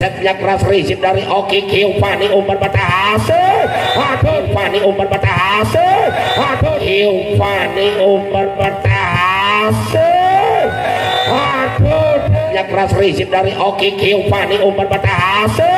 Setiap keras rezim dari Oki Kiu Fani umpan batahase Aduh Fani umpan batahase Aduh Kiu Fani umpan batahase Aduh Setiap keras rezim dari Oki Kiu Fani umpan batahase